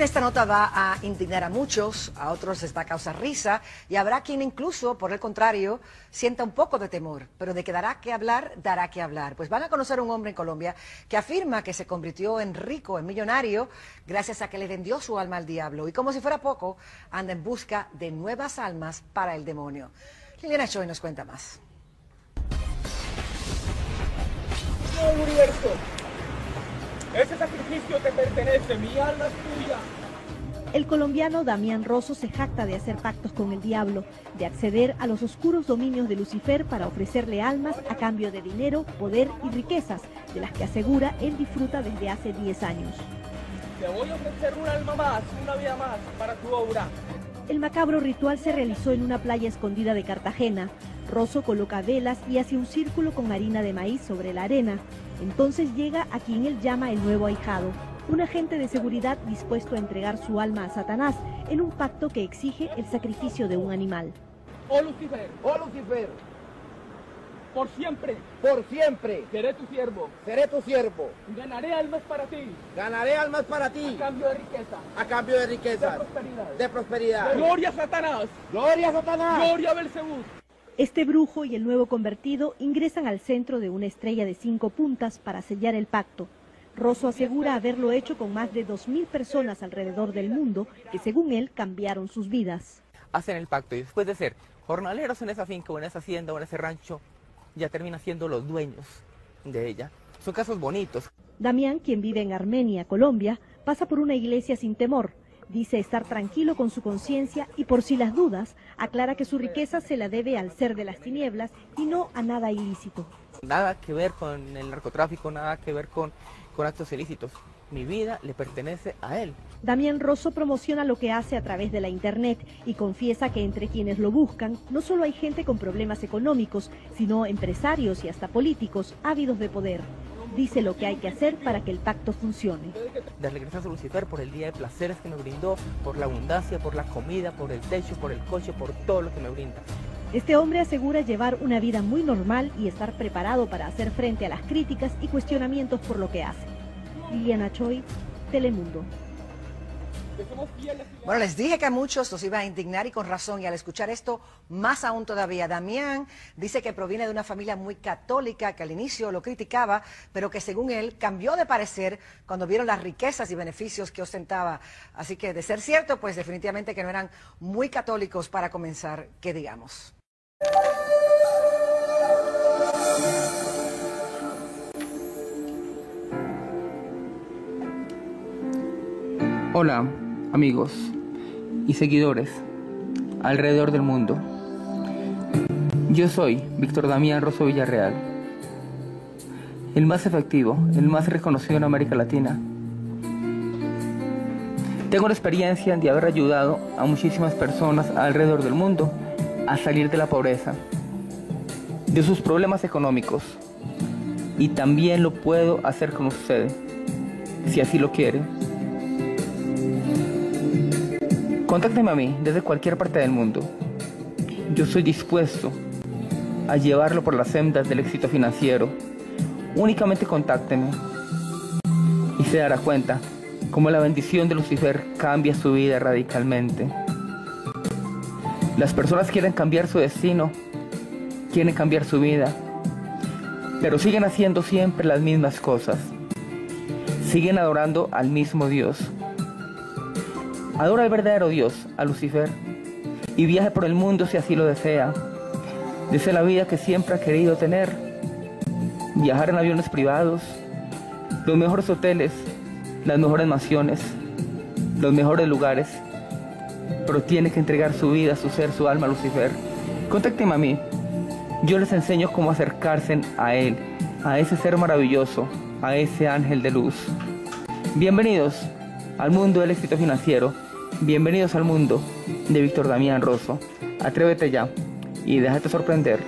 Esta nota va a indignar a muchos, a otros les va a causar risa y habrá quien incluso, por el contrario, sienta un poco de temor, pero de que dará que hablar, dará que hablar. Pues van a conocer a un hombre en Colombia que afirma que se convirtió en rico, en millonario, gracias a que le vendió su alma al diablo y como si fuera poco, anda en busca de nuevas almas para el demonio. Liliana Choi nos cuenta más. No, sacrificio te pertenece, mi alma es tuya. El colombiano Damián Rosso se jacta de hacer pactos con el diablo, de acceder a los oscuros dominios de Lucifer para ofrecerle almas a cambio de dinero, poder y riquezas, de las que asegura él disfruta desde hace 10 años. Te voy a ofrecer un alma más, una vida más para tu obra. El macabro ritual se realizó en una playa escondida de Cartagena. Rosso coloca velas y hace un círculo con harina de maíz sobre la arena. Entonces llega a quien él llama el nuevo ahijado, un agente de seguridad dispuesto a entregar su alma a Satanás en un pacto que exige el sacrificio de un animal. Oh Lucifer, Oh Lucifer, por siempre por siempre seré tu siervo. seré tu siervo. Ganaré almas para ti, Ganaré almas para a ti cambio de riqueza, a cambio de de riquezas, prosperidad. de prosperidad. Gloria a Satanás, Gloria a Satanás. gloria a Belcebú. Este brujo y el nuevo convertido ingresan al centro de una estrella de cinco puntas para sellar el pacto. Rosso asegura haberlo hecho con más de 2.000 personas alrededor del mundo que según él cambiaron sus vidas. hacen el pacto y después de ser jornaleros en esa finca o en esa hacienda o en ese rancho, ya terminan siendo los dueños de ella. Son casos bonitos. Damián, quien vive en Armenia, Colombia, pasa por una iglesia sin temor. Dice estar tranquilo con su conciencia y por si las dudas, aclara que su riqueza se la debe al ser de las tinieblas y no a nada ilícito. Nada que ver con el narcotráfico, nada que ver con, con actos ilícitos. Mi vida le pertenece a él. Damián Rosso promociona lo que hace a través de la internet y confiesa que entre quienes lo buscan no solo hay gente con problemas económicos, sino empresarios y hasta políticos ávidos de poder. Dice lo que hay que hacer para que el pacto funcione. Darle gracias a Lucifer por el día de placeres que me brindó, por la abundancia, por la comida, por el techo, por el coche, por todo lo que me brinda. Este hombre asegura llevar una vida muy normal y estar preparado para hacer frente a las críticas y cuestionamientos por lo que hace. Liliana Choi, Telemundo. Bueno, les dije que a muchos los iba a indignar y con razón, y al escuchar esto, más aún todavía. Damián dice que proviene de una familia muy católica, que al inicio lo criticaba, pero que según él cambió de parecer cuando vieron las riquezas y beneficios que ostentaba. Así que, de ser cierto, pues definitivamente que no eran muy católicos para comenzar, que digamos. Hola, amigos y seguidores alrededor del mundo. Yo soy Víctor Damián Rosso Villarreal, el más efectivo, el más reconocido en América Latina. Tengo la experiencia de haber ayudado a muchísimas personas alrededor del mundo a salir de la pobreza, de sus problemas económicos. Y también lo puedo hacer con ustedes, si así lo quieren. Contácteme a mí desde cualquier parte del mundo. Yo estoy dispuesto a llevarlo por las sendas del éxito financiero. Únicamente contácteme y se dará cuenta cómo la bendición de Lucifer cambia su vida radicalmente. Las personas quieren cambiar su destino, quieren cambiar su vida, pero siguen haciendo siempre las mismas cosas. Siguen adorando al mismo Dios. Adora al verdadero Dios, a Lucifer, y viaje por el mundo si así lo desea. Desea la vida que siempre ha querido tener. Viajar en aviones privados, los mejores hoteles, las mejores mansiones, los mejores lugares. Pero tiene que entregar su vida, su ser, su alma a Lucifer. Contáctenme a mí. Yo les enseño cómo acercarse a Él, a ese ser maravilloso, a ese ángel de luz. Bienvenidos al mundo del éxito financiero. Bienvenidos al mundo de Víctor Damián Rosso. Atrévete ya y déjate sorprender.